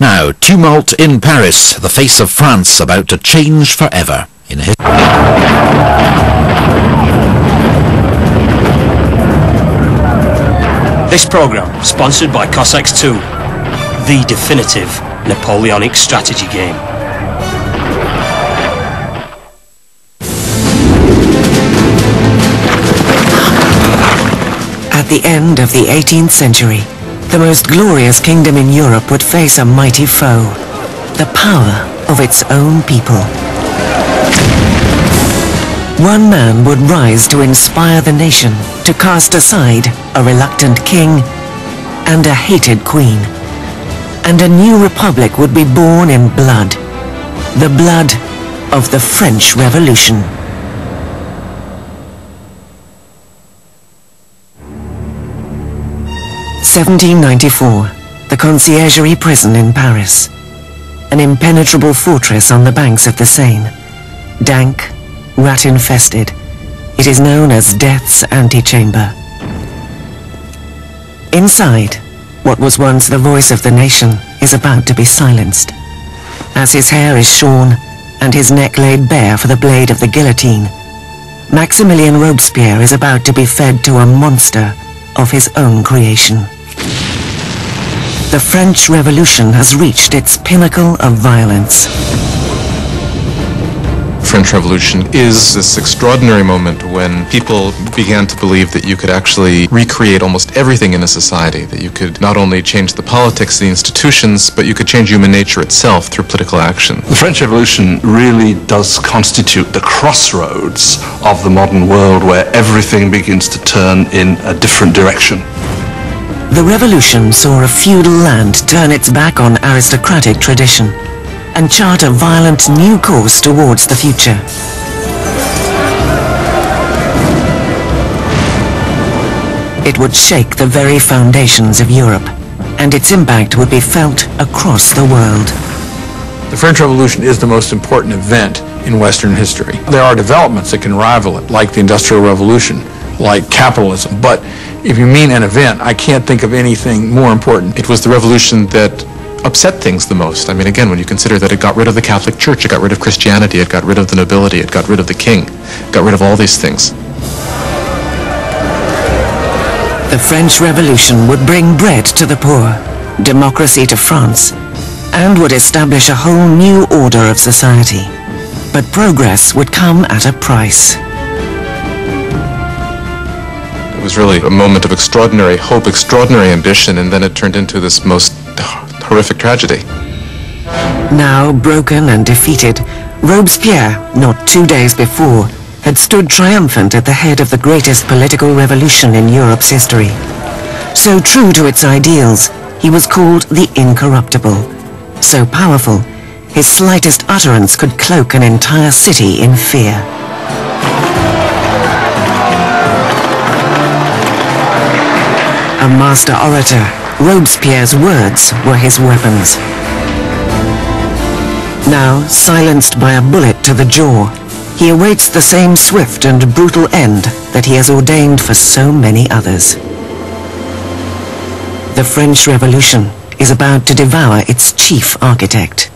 Now, tumult in Paris, the face of France about to change forever. In his This program sponsored by Cossacks 2, the definitive Napoleonic strategy game. At the end of the 18th century, the most glorious kingdom in Europe would face a mighty foe, the power of its own people. One man would rise to inspire the nation to cast aside a reluctant king and a hated queen. And a new republic would be born in blood, the blood of the French Revolution. Seventeen ninety-four, the Conciergerie prison in Paris. An impenetrable fortress on the banks of the Seine. Dank, rat-infested. It is known as Death's antechamber. Inside, what was once the voice of the nation is about to be silenced. As his hair is shorn and his neck laid bare for the blade of the guillotine, Maximilien Robespierre is about to be fed to a monster of his own creation. The French Revolution has reached its pinnacle of violence. French Revolution is this extraordinary moment when people began to believe that you could actually recreate almost everything in a society, that you could not only change the politics, the institutions, but you could change human nature itself through political action. The French Revolution really does constitute the crossroads of the modern world where everything begins to turn in a different direction. The revolution saw a feudal land turn its back on aristocratic tradition and chart a violent new course towards the future. It would shake the very foundations of Europe, and its impact would be felt across the world. The French Revolution is the most important event in Western history. There are developments that can rival it, like the Industrial Revolution, like capitalism, but if you mean an event, I can't think of anything more important. It was the revolution that upset things the most. I mean, again, when you consider that it got rid of the Catholic Church, it got rid of Christianity, it got rid of the nobility, it got rid of the king, it got rid of all these things. The French Revolution would bring bread to the poor, democracy to France, and would establish a whole new order of society. But progress would come at a price. It was really a moment of extraordinary hope, extraordinary ambition, and then it turned into this most horrific tragedy. Now broken and defeated, Robespierre, not two days before, had stood triumphant at the head of the greatest political revolution in Europe's history. So true to its ideals, he was called the Incorruptible. So powerful, his slightest utterance could cloak an entire city in fear. A master orator, Robespierre's words were his weapons. Now, silenced by a bullet to the jaw, he awaits the same swift and brutal end that he has ordained for so many others. The French Revolution is about to devour its chief architect.